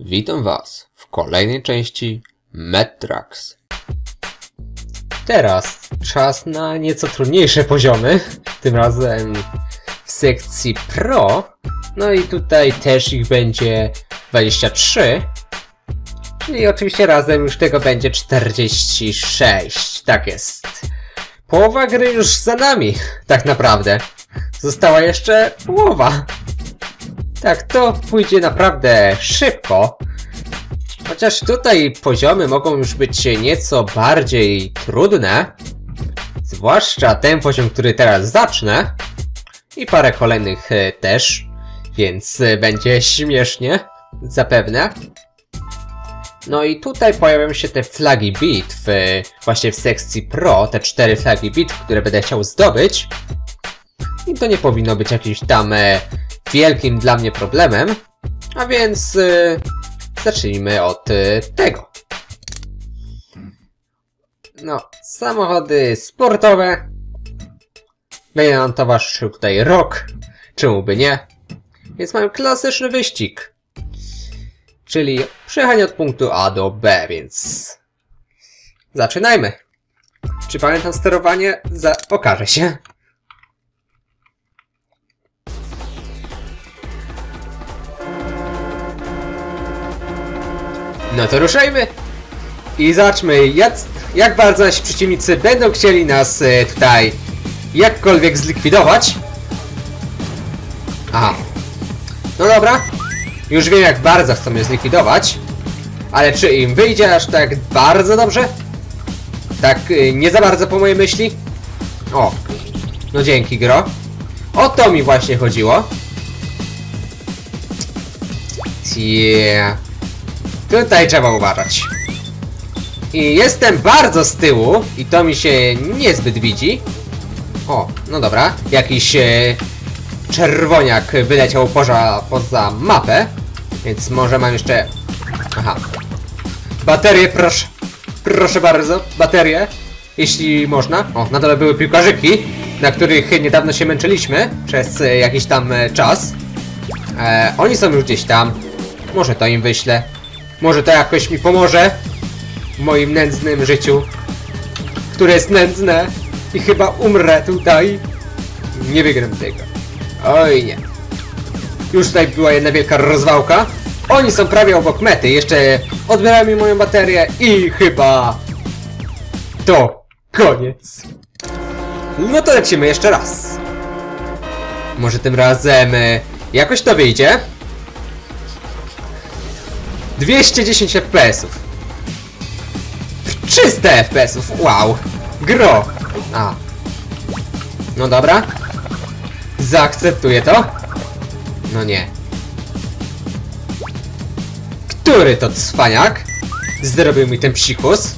Witam Was w kolejnej części Metrax. Teraz czas na nieco trudniejsze poziomy, tym razem w sekcji Pro. No i tutaj też ich będzie 23. Czyli oczywiście razem już tego będzie 46. Tak jest. Połowa gry już za nami, tak naprawdę. Została jeszcze połowa. Tak, to pójdzie naprawdę szybko. Chociaż tutaj poziomy mogą już być nieco bardziej trudne. Zwłaszcza ten poziom, który teraz zacznę. I parę kolejnych e, też. Więc e, będzie śmiesznie. Zapewne. No i tutaj pojawią się te flagi bitw. e, Właśnie w sekcji Pro. Te cztery flagi bitw, które będę chciał zdobyć. I to nie powinno być jakimś tam wielkim dla mnie problemem. A więc e, zacznijmy od e, tego. No, samochody sportowe. Będzie nam towarzyszył tutaj rok. Czemu by nie? Więc mamy klasyczny wyścig. Czyli przejechanie od punktu A do B, więc... Zaczynajmy. Czy pamiętam sterowanie? Za... Okaże się. No to ruszajmy! I zacznijmy, jak, jak bardzo nasi przeciwnicy będą chcieli nas e, tutaj jakkolwiek zlikwidować. Aha. No dobra. Już wiem jak bardzo chcą mnie zlikwidować. Ale czy im wyjdzie aż tak bardzo dobrze? Tak y, nie za bardzo po mojej myśli? O. No dzięki gro. O to mi właśnie chodziło. Yeah. Tutaj trzeba uważać. I jestem bardzo z tyłu i to mi się niezbyt widzi. O, no dobra. Jakiś e, czerwoniak wyleciał poza, poza mapę. Więc może mam jeszcze... Aha. Baterie, proszę. Proszę bardzo, baterie. Jeśli można. O, na dole były piłkarzyki, na których niedawno się męczyliśmy przez e, jakiś tam e, czas. E, oni są już gdzieś tam. Może to im wyślę. Może to jakoś mi pomoże w moim nędznym życiu, które jest nędzne i chyba umrę tutaj. Nie wygram tego. Oj nie. Już tutaj była jedna wielka rozwałka. Oni są prawie obok mety, jeszcze odbierają mi moją baterię i chyba to koniec. No to lecimy jeszcze raz. Może tym razem e, jakoś to wyjdzie. 210 FPS-ów. 300 FPS-ów, wow. Gro. A. No dobra. Zaakceptuję to. No nie. Który to cwaniak? Zrobił mi ten psikus.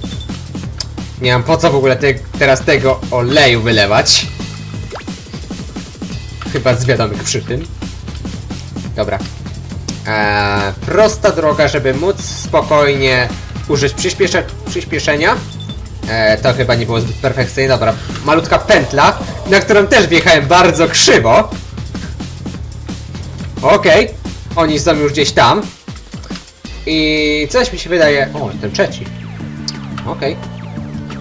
Nie mam po co w ogóle te, teraz tego oleju wylewać. Chyba z wiadomych przyczyn. Dobra. Eee, prosta droga, żeby móc spokojnie użyć przyspiesze przyspieszenia. Eee, to chyba nie było zbyt perfekcyjne. Dobra, malutka pętla, na którą też wjechałem bardzo krzywo. Okej, oni są już gdzieś tam. I coś mi się wydaje... O, jestem trzeci. Okej.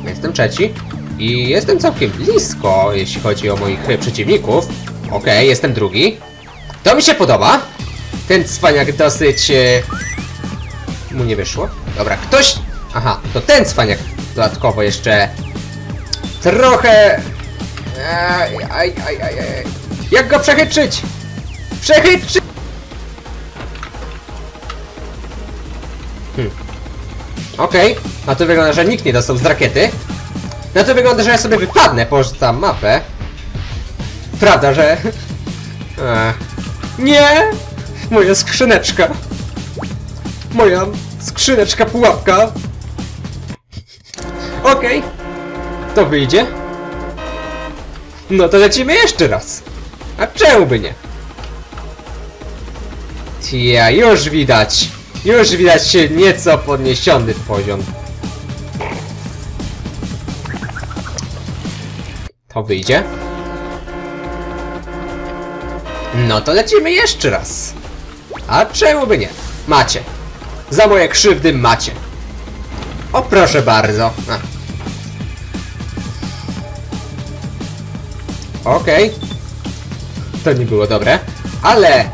Jestem trzeci. I jestem całkiem blisko, jeśli chodzi o moich przeciwników. Okej, jestem drugi. To mi się podoba. Ten cwaniak dosyć... E... Mu nie wyszło. Dobra, ktoś... Aha, to ten cwaniak dodatkowo jeszcze... Trochę... Aj, aj, aj, aj, aj. Jak go przechytrzyć? Przechytrzyć! Hmm. Okej, na to wygląda, że nikt nie dostał z rakiety. Na to wygląda, że ja sobie wypadnę poza mapę. Prawda, że... Ech. Nie! Moja skrzyneczka. Moja skrzyneczka pułapka. Okej. To wyjdzie. No to lecimy jeszcze raz. A czemu by nie? Tia, już widać. Już widać się nieco podniesiony poziom. To wyjdzie. No to lecimy jeszcze raz. A czemu by nie? Macie. za moje krzywdy macie. O proszę bardzo. Okej. To nie było dobre. Ale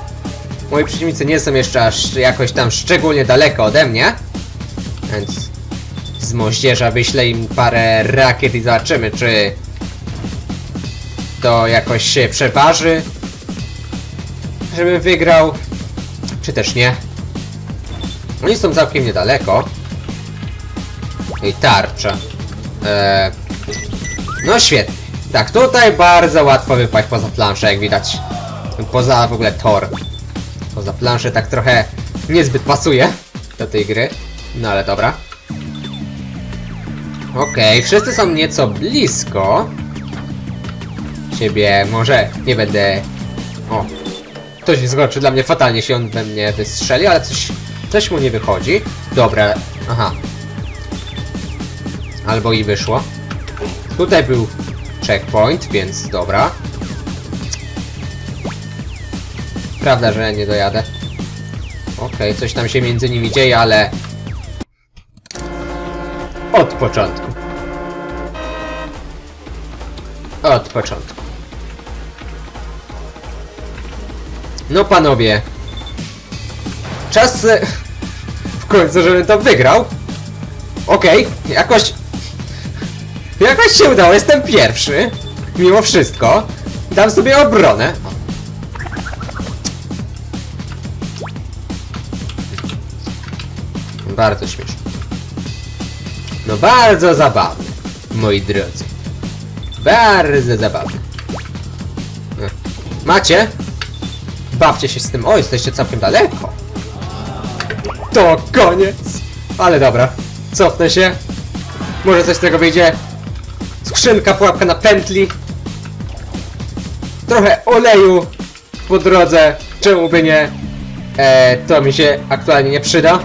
moi przeciwnicy nie są jeszcze aż jakoś tam szczególnie daleko ode mnie. Więc z moździerza wyślę im parę rakiet i zobaczymy, czy to jakoś się przeważy, żebym wygrał, czy też nie. Oni są całkiem niedaleko. I tarcza. Eee, no świetnie. Tak, tutaj bardzo łatwo wypaść poza planszę, jak widać. Poza w ogóle tor. Poza planszę tak trochę niezbyt pasuje do tej gry. No ale dobra. Okej, wszyscy są nieco blisko. Ciebie może nie będę... O. To się skończy dla mnie fatalnie, się on we mnie wystrzeli, ale coś, coś mu nie wychodzi. Dobra, aha. Albo i wyszło. Tutaj był checkpoint, więc dobra. Prawda, że nie dojadę. Okej, coś tam się między nimi dzieje, ale... Od początku. Od początku. No panowie. Czas... e, W końcu, żebym to wygrał. Okej, jakoś... Jakoś się udało, jestem pierwszy. Mimo wszystko. Dam sobie obronę. Bardzo śmieszne. No bardzo zabawne, moi drodzy. Bardzo zabawne. E, Macie? Bawcie się z tym. O, jesteście całkiem daleko. To koniec. Ale dobra. Cofnę się. Może coś z tego wyjdzie. Skrzynka, pułapka na pętli. Trochę oleju po drodze. Czemu by nie? E, to mi się aktualnie nie przyda.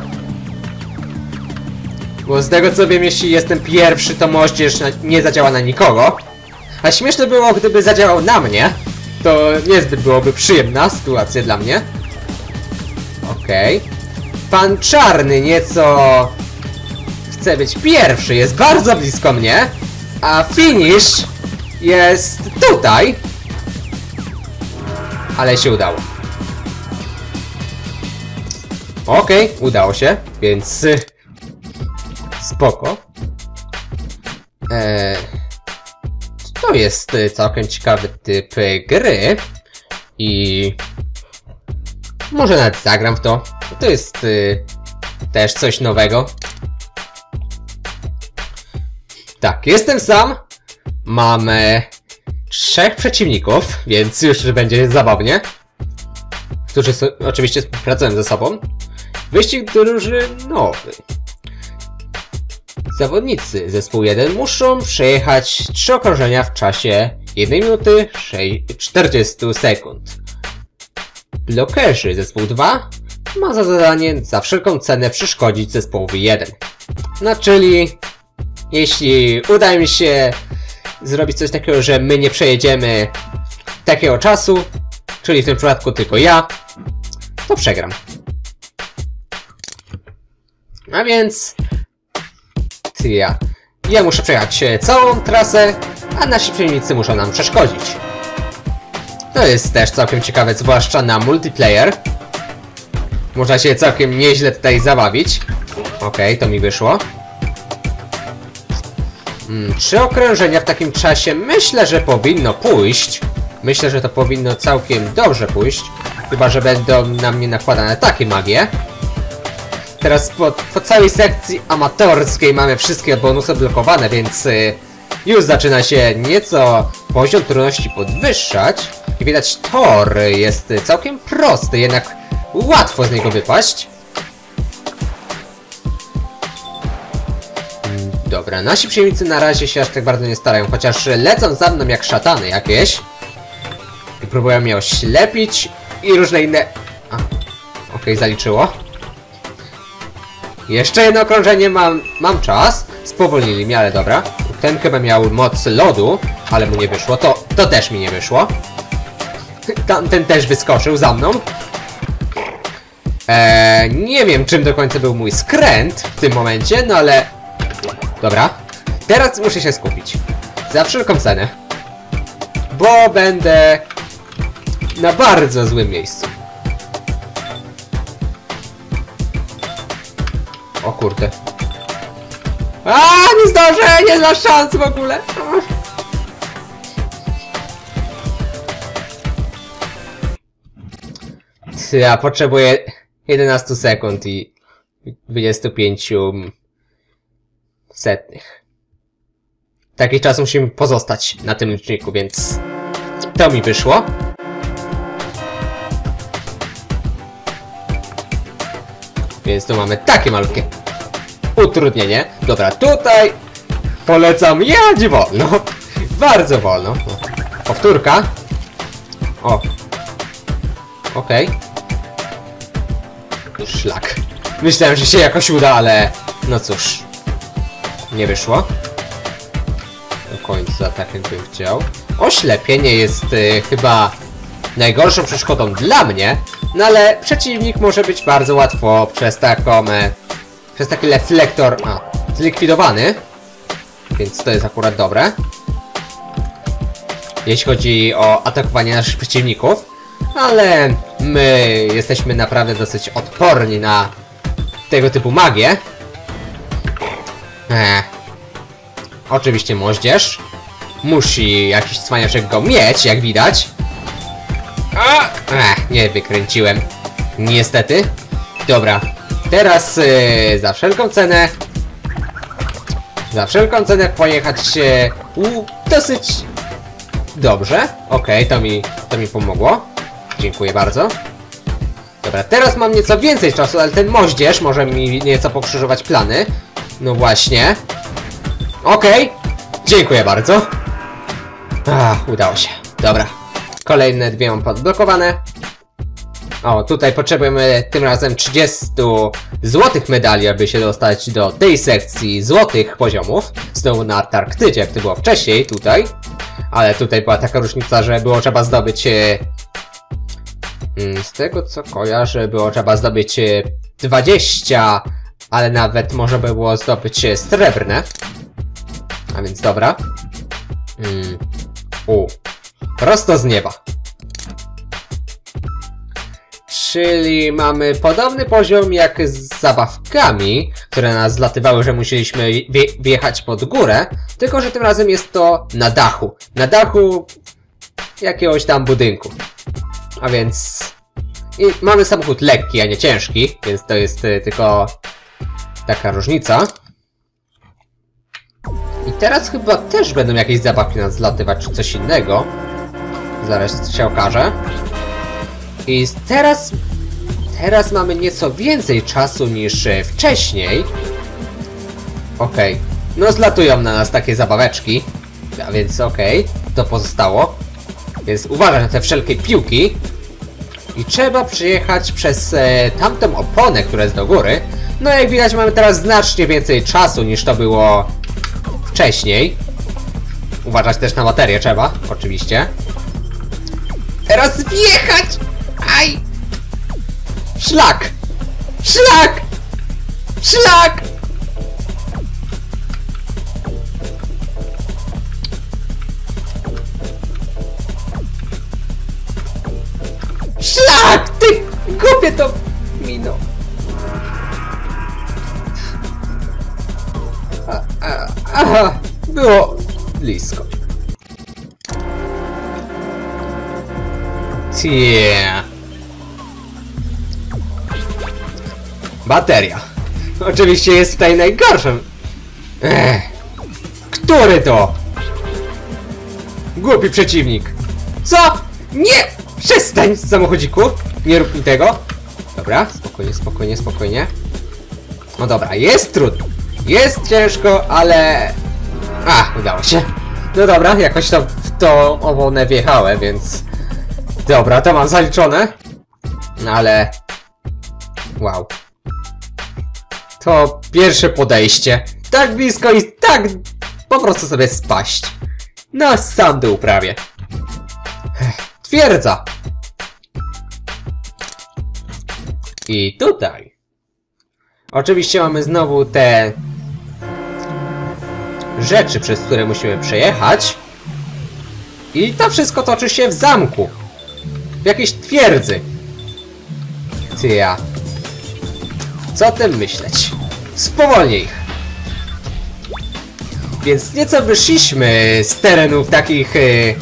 Bo z tego co wiem, jeśli jestem pierwszy, to moździerz nie zadziała na nikogo. A śmieszne było, gdyby zadziałał na mnie. To niezbyt byłoby przyjemna sytuacja dla mnie. Okej. Pan Czarny nieco... Chce być pierwszy, jest bardzo blisko mnie. A finish jest tutaj. Ale się udało. Okej, udało się, więc... Spoko. Eee, to jest y, całkiem ciekawy typ y, gry. I... Może nawet zagram w to. To jest y, też coś nowego. Tak, jestem sam. Mamy trzech przeciwników, więc już będzie zabawnie. Którzy so, oczywiście współpracują ze sobą. Wyścig drużynowy. Zawodnicy zespół 1 muszą przejechać 3 okrążenia w czasie 1 minuty 40 sekund. Blokerzy zespół 2 ma za zadanie za wszelką cenę przeszkodzić zespołowi 1. No czyli jeśli uda mi się zrobić coś takiego, że my nie przejedziemy takiego czasu, czyli w tym przypadku tylko ja, to przegram. A więc ja. Muszę przejechać e, całą trasę, a nasi przeciwnicy muszą nam przeszkodzić. To jest też całkiem ciekawe, zwłaszcza na multiplayer. Można się całkiem nieźle tutaj zabawić. Okej, to mi wyszło. Mm, trzy okrążenia w takim czasie myślę, że powinno pójść. Myślę, że to powinno całkiem dobrze pójść. Chyba, że będą na mnie nakładane takie magie. Teraz po, po całej sekcji amatorskiej mamy wszystkie bonusy blokowane, więc y, już zaczyna się nieco poziom trudności podwyższać. I widać tor jest całkiem prosty, jednak łatwo z niego wypaść. Dobra, nasi przeciwnicy na razie się aż tak bardzo nie starają, chociaż lecą za mną jak szatany jakieś. I próbują mnie oślepić i różne inne... A, okej, zaliczyło. Jeszcze jedno okrążenie mam, mam czas. Spowolnili mnie, ale dobra. Ten chyba miał moc lodu, ale mu nie wyszło. To, to też mi nie wyszło. Tamten też wyskoczył za mną. Eee, nie wiem, czym do końca był mój skręt w tym momencie, no ale... Dobra. Teraz muszę się skupić. Za wszelką cenę. Bo będę na bardzo złym miejscu. O kurde. A, nie zdążę, nie ma szans w ogóle. Ja potrzebuję 11 sekund i 25 setnych. Taki czas musimy pozostać na tym liczniku, więc to mi wyszło. Więc tu mamy takie malutkie utrudnienie. Dobra, tutaj polecam jechać wolno. Bardzo wolno. Powtórka. O. Okej. Szlak. Myślałem, że się jakoś uda, ale no cóż. Nie wyszło. Do końca tak jakbym chciał. Oślepienie jest y, chyba najgorszą przeszkodą dla mnie, no ale przeciwnik może być bardzo łatwo przez taką... E, przez taki reflektor a, zlikwidowany. Więc to jest akurat dobre. Jeśli chodzi o atakowanie naszych przeciwników. Ale my jesteśmy naprawdę dosyć odporni na tego typu magię. Ech. Oczywiście moździerz. Musi jakiś cwaniaczek go mieć, jak widać. A! Ech, nie wykręciłem. Niestety. Dobra. Teraz yy, za wszelką cenę za wszelką cenę pojechać się u dosyć dobrze. Okej, to mi to mi pomogło. Dziękuję bardzo. Dobra, teraz mam nieco więcej czasu, ale ten moździerz może mi nieco pokrzyżować plany. No właśnie. Okej. Dziękuję bardzo. Ach, udało się. Dobra. Kolejne dwie mam podblokowane. O, tutaj potrzebujemy tym razem 30 złotych medali, aby się dostać do tej sekcji złotych poziomów. Znowu na Antarktydzie, jak to było wcześniej, tutaj. Ale tutaj była taka różnica, że było trzeba zdobyć... e, mm, Z tego co kojarzę, było trzeba zdobyć e, 20, ale nawet można by było zdobyć e, srebrne. A więc dobra. Mm. U. Prosto z nieba. Czyli mamy podobny poziom jak z zabawkami, które nas zlatywały, że musieliśmy wje wjechać pod górę, tylko że tym razem jest to na dachu. Na dachu jakiegoś tam budynku. A więc... I mamy samochód lekki, a nie ciężki, więc to jest y, tylko taka różnica. I teraz chyba też będą jakieś zabawki nas zlatywać, czy coś innego. Zaraz się okaże. I teraz... Teraz mamy nieco więcej czasu niż e, wcześniej. Okej. No zlatują na nas takie zabaweczki. A więc okej. To pozostało. Więc uważaj na te wszelkie piłki. I trzeba przyjechać przez e, tamtą oponę, która jest do góry. No jak widać mamy teraz znacznie więcej czasu niż to było wcześniej. Uważać też na baterię trzeba, oczywiście. Teraz wjechać! Aj! Szlak! Szlak! Szlak! Szlak! Ty głupie to a, aha, było blisko. Yeah. Bateria. Oczywiście jest tutaj najgorszym. Ech. Który to? Głupi przeciwnik. Co? Nie! Przestań, samochodziku! Nie rób mi tego. Dobra, spokojnie, spokojnie, spokojnie. No dobra, jest trudno. Jest ciężko, ale... A, udało się. No dobra, jakoś to w tą owonę wjechałem, więc... Dobra, to mam zaliczone. No ale... Wow. To pierwsze podejście. Tak blisko i tak po prostu sobie spaść. Na sam dół prawie. Twierdza. I tutaj. Oczywiście mamy znowu te rzeczy, przez które musimy przejechać. I to wszystko toczy się w zamku. W jakiejś twierdzy. Ty ja. Co o tym myśleć? Spowolnij ich. Więc nieco wyszliśmy z terenów takich, y,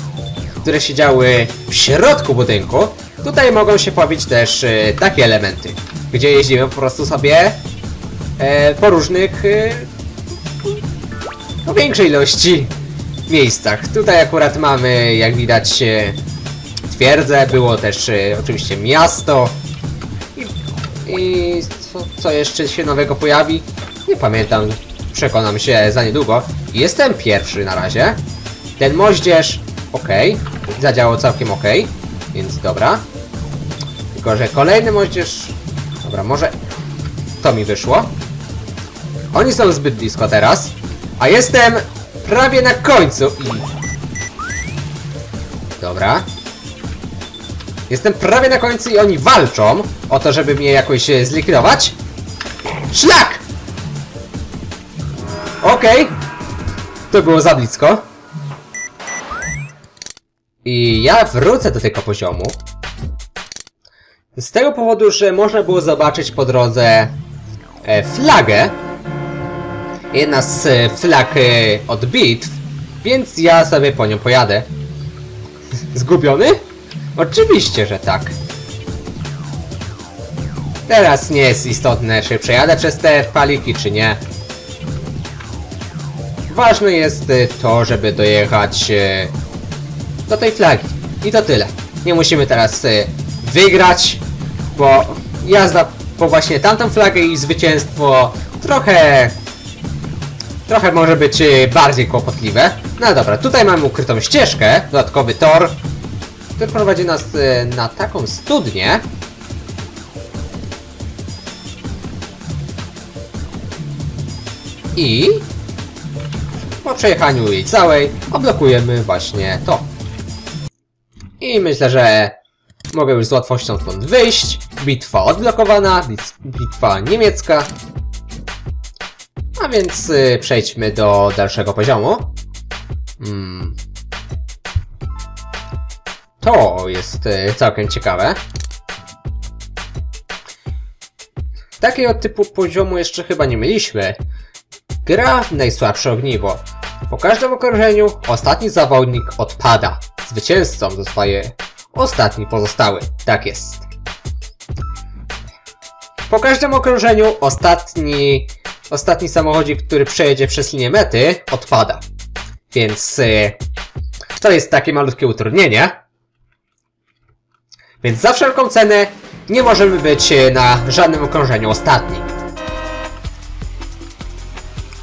które się działy w środku budynku. Tutaj mogą się pojawić też y, takie elementy, gdzie jeździmy po prostu sobie e, po różnych, y, po większej ilości miejscach. Tutaj akurat mamy, jak widać, twierdzę, było też e, oczywiście miasto. I, i co, co jeszcze się nowego pojawi? Nie pamiętam, przekonam się za niedługo. Jestem pierwszy na razie. Ten moździerz, ok, zadziałał całkiem ok, więc dobra. Tylko, że kolejny moździerz... Dobra, może to mi wyszło. Oni są zbyt blisko teraz, a jestem prawie na końcu i... Dobra. Jestem prawie na końcu i oni walczą o to, żeby mnie jakoś e, zlikwidować. Szlak! Okej. To było za blisko. I ja wrócę do tego poziomu. Z tego powodu, że można było zobaczyć po drodze e, flagę. Jedna z e, flag od bitw, więc ja sobie po nią pojadę. Zgubiony? Oczywiście, że tak. Teraz nie jest istotne, czy przejadę przez te paliki, czy nie. Ważne jest y, to, żeby dojechać y, do tej flagi. I to tyle. Nie musimy teraz y, wygrać, bo jazda po właśnie tamtą flagę i zwycięstwo trochę... Trochę może być bardziej kłopotliwe. No dobra, tutaj mamy ukrytą ścieżkę, dodatkowy tor, który prowadzi nas y, na taką studnię. I po przejechaniu jej całej odblokujemy właśnie to. I myślę, że mogę już z łatwością stąd wyjść. Bitwa odblokowana, bit- bitwa niemiecka. A więc y, przejdźmy do dalszego poziomu. Hmm. To jest y, całkiem ciekawe. Takiego typu poziomu jeszcze chyba nie mieliśmy. Gra najsłabsze ogniwo. Po każdym okrążeniu ostatni zawodnik odpada. Zwycięzcą zostaje ostatni pozostały. Tak jest. Po każdym okrążeniu ostatni, ostatni samochodzik, który przejedzie przez linię mety, odpada. Więc y, to jest takie malutkie utrudnienie. Więc za wszelką cenę nie możemy być y, na żadnym okrążeniu ostatni.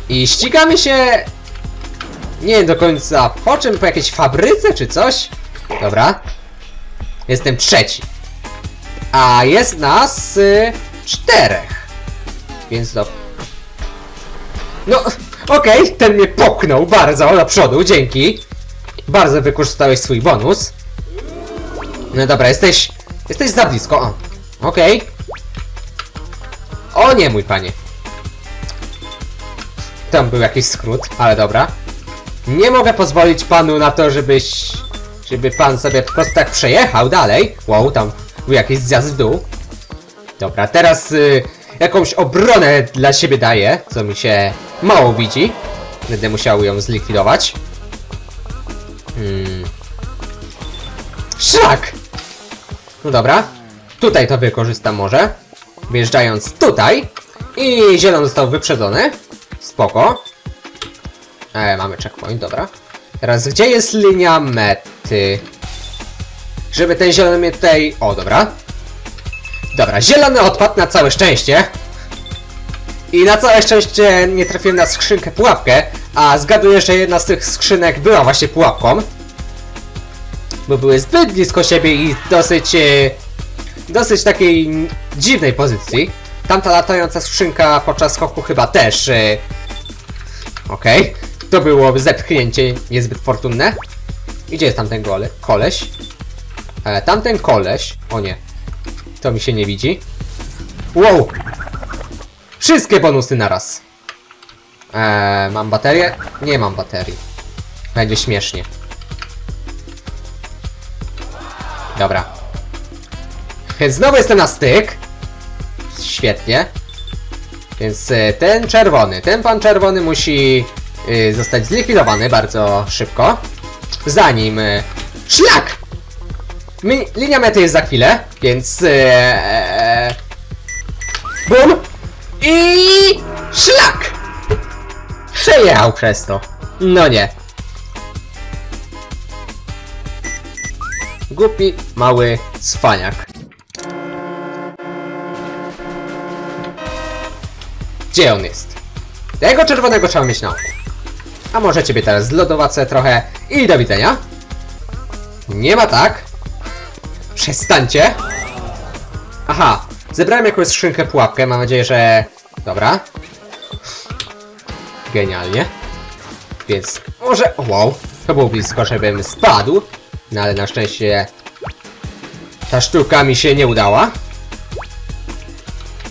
I ścigamy się... Nie wiem do końca po czym, po jakiejś fabryce czy coś? Dobra. Jestem trzeci. A jest nas y, czterech. Więc do... No, okej, ten mnie popchnął bardzo do przodu, dzięki. Bardzo wykorzystałeś swój bonus. No dobra, jesteś... Jesteś za blisko, o. Okej. O nie, mój panie. Tam był jakiś skrót, ale dobra. Nie mogę pozwolić panu na to, żebyś... Żeby pan sobie po prostu tak przejechał dalej. Wow, tam był jakiś zjazd w dół. Dobra, teraz y, jakąś obronę dla siebie daję, co mi się mało widzi. Będę musiał ją zlikwidować. Hmm. Szlak! No dobra. Tutaj to wykorzystam może. Wjeżdżając tutaj. I zielony został wyprzedzony. Spoko. E, mamy checkpoint, dobra. Teraz gdzie jest linia mety? Żeby ten zielony mnie tutaj... O, dobra. Dobra, zielony odpadł na całe szczęście. I na całe szczęście nie trafiłem na skrzynkę pułapkę, a zgaduję, że jedna z tych skrzynek była właśnie pułapką. Bo były zbyt blisko siebie i dosyć... E, dosyć takiej dziwnej pozycji. Tamta latająca skrzynka podczas skoku chyba też. E, Okej. To było zepchnięcie niezbyt fortunne. I Gdzie jest tamten gole? koleś? E, tamten koleś. O nie. To mi się nie widzi. Wow! Wszystkie bonusy naraz. Eee, mam baterię? Nie mam baterii. Będzie śmiesznie. Dobra. Znowu jestem na styk. Świetnie. Więc e, ten czerwony, ten pan czerwony musi e, zostać zlikwidowany bardzo szybko. Zanim... e, Szlak! Mi, linia mety jest za chwilę, więc... Bum! I... Szlak! Przejechał przez to. No nie. Głupi, mały cwaniak. Gdzie on jest? Tego czerwonego trzeba mieć na oku. A może ciebie teraz zlodowacę trochę i do widzenia. Nie ma tak. Przestańcie. Aha, zebrałem jakąś skrzynkę pułapkę, mam nadzieję, że... Dobra. Genialnie. Więc może... Wow, to było blisko, żebym spadł. No ale na szczęście... Ta sztuka mi się nie udała.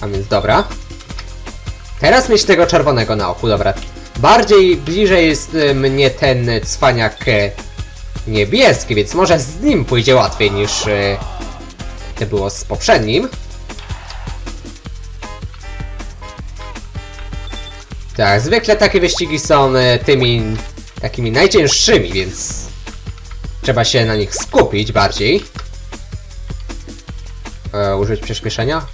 A więc dobra. Teraz mieć tego czerwonego na oku, dobra. Bardziej bliżej jest y, mnie ten cwaniak y, niebieski, więc może z nim pójdzie łatwiej niż y, to było z poprzednim. Tak, zwykle takie wyścigi są y, tymi takimi najcięższymi, więc trzeba się na nich skupić bardziej. E, użyć przyspieszenia?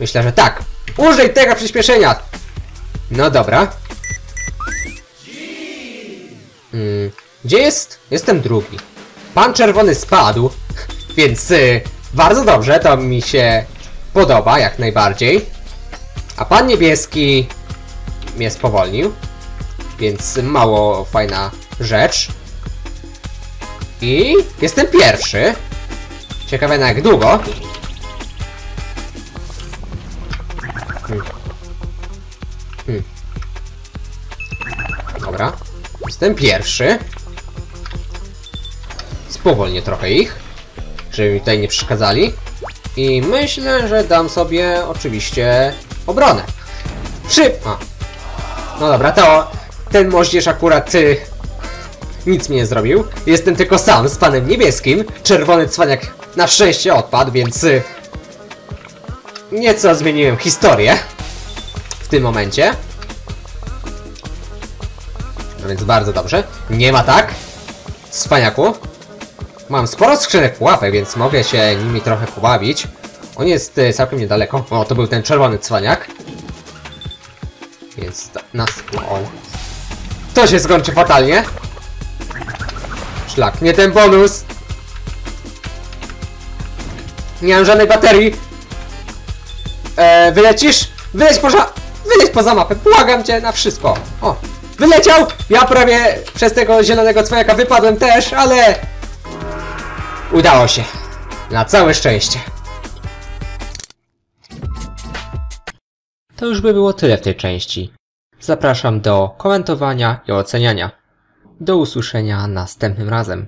Myślę, że tak. Użyj tego przyspieszenia! No dobra. Mm, gdzie jest? Jestem drugi. Pan czerwony spadł, więc y, bardzo dobrze, to mi się podoba jak najbardziej. A pan niebieski mnie spowolnił, więc mało fajna rzecz. I jestem pierwszy. Ciekawe na jak długo. Hmm. Hmm. Dobra. Jestem pierwszy. Spowolnię trochę ich, żeby mi tutaj nie przeszkadzali. I myślę, że dam sobie oczywiście obronę. A. No dobra, to ten moździerz akurat y, nic mi nie zrobił. Jestem tylko sam z panem niebieskim. Czerwony cwaniak na szczęście odpadł, więc y, nieco zmieniłem historię w tym momencie. No więc bardzo dobrze. Nie ma tak. Cwaniaku. Mam sporo skrzynek pułapek, więc mogę się nimi trochę pobawić. On jest y, całkiem niedaleko. O, to był ten czerwony cwaniak. Więc nas... O. To się skończy fatalnie. Szlak, nie ten bonus. Nie mam żadnej baterii. E, wylecisz? Wyleć poza... Wyleć poza mapę, błagam cię na wszystko. O, wyleciał! Ja prawie przez tego zielonego cwaniaka wypadłem też, ale... Udało się. Na całe szczęście. To już by było tyle w tej części. Zapraszam do komentowania i oceniania. Do usłyszenia następnym razem.